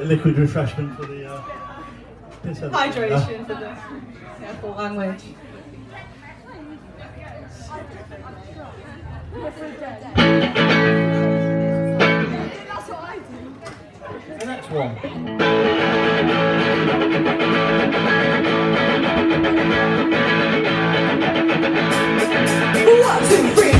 liquid refreshment for the uh, hydration for the careful language. The next one. One, two, three.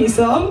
Skanky song.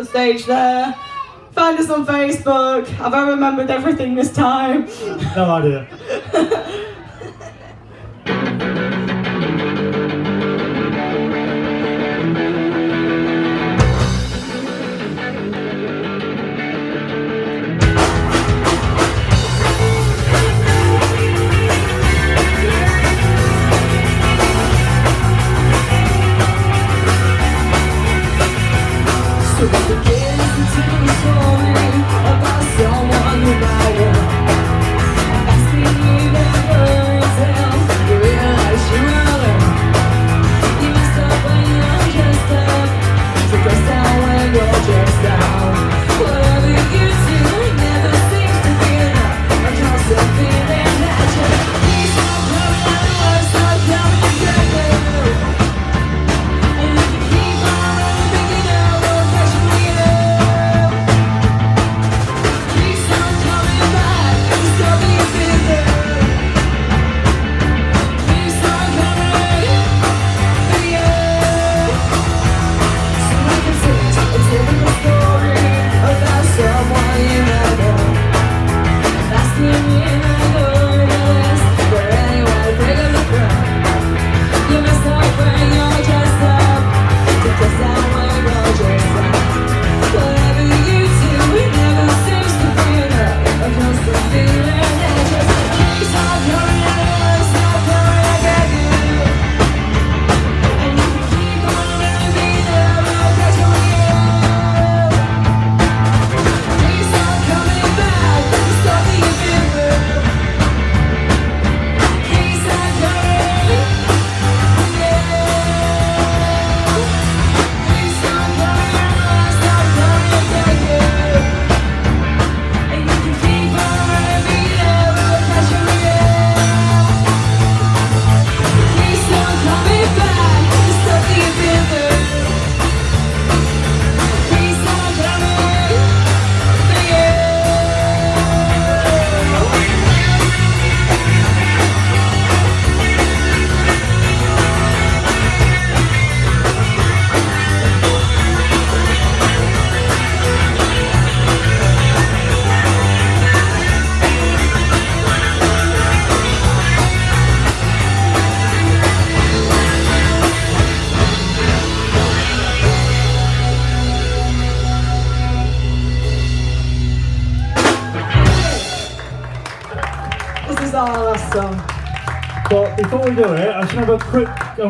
The stage there. Find us on Facebook. Have I remembered everything this time? No idea.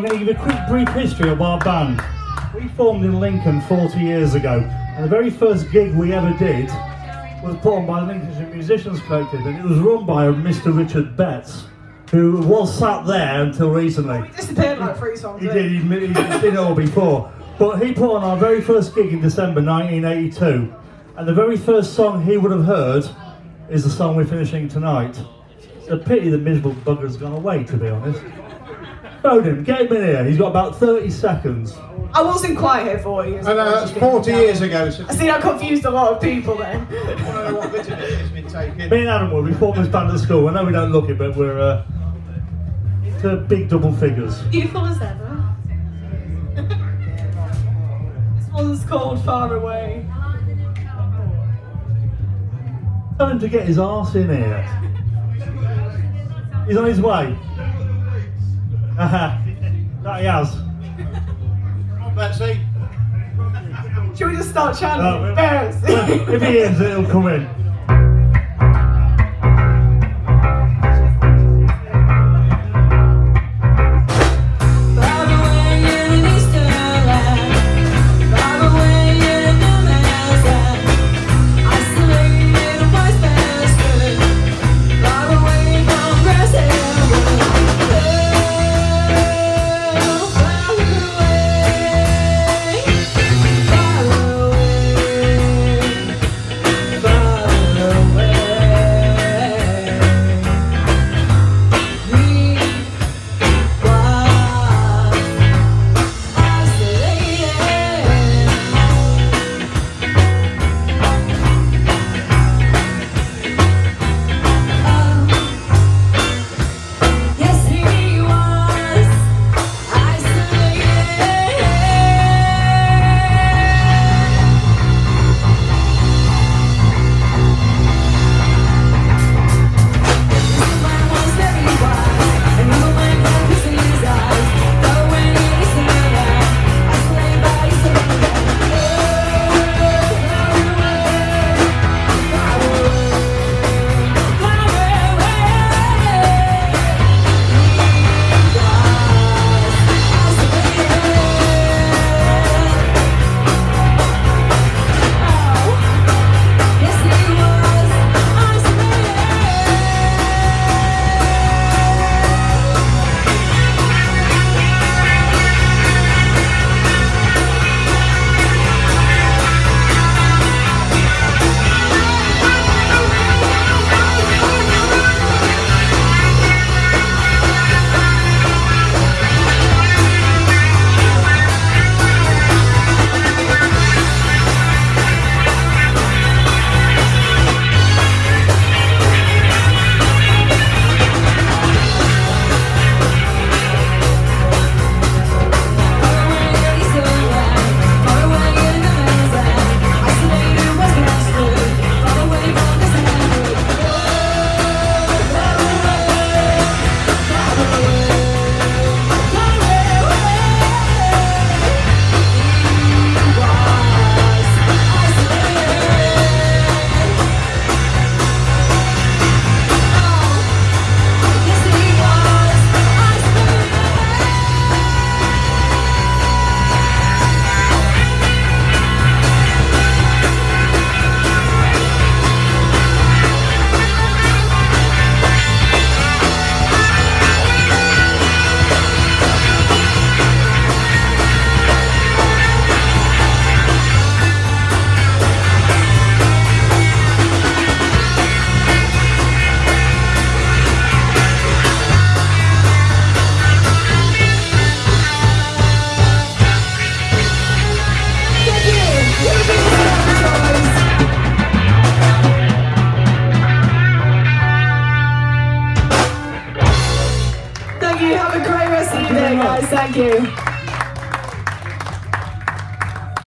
I'm going to give a quick brief history of our band. We formed in Lincoln 40 years ago, and the very first gig we ever did was put on by the Lincolnshire Musicians Collective, and it was run by Mr. Richard Betts, who was sat there until recently. We disappeared like three songs He did, he, he did it all before. But he put on our very first gig in December 1982, and the very first song he would have heard is the song we're finishing tonight. It's a pity the miserable bugger's gone away, to be honest. Phone him, get him in here. He's got about 30 seconds. I wasn't quite here 40 years I know, that's 40 years ago. So I see that confused a lot of people then. I don't know what vitamin has been taken. Me and Adam were, we formed this band at school. I know we don't look it, but we're uh, into big double figures. Beautiful as ever. this one's called Far Away. Tell him to get his arse in here. He's on his way. Haha. Uh-huh. that he has. Come on, Betsy. Should we just start chanting? Well- Bears. if he is, it'll come in.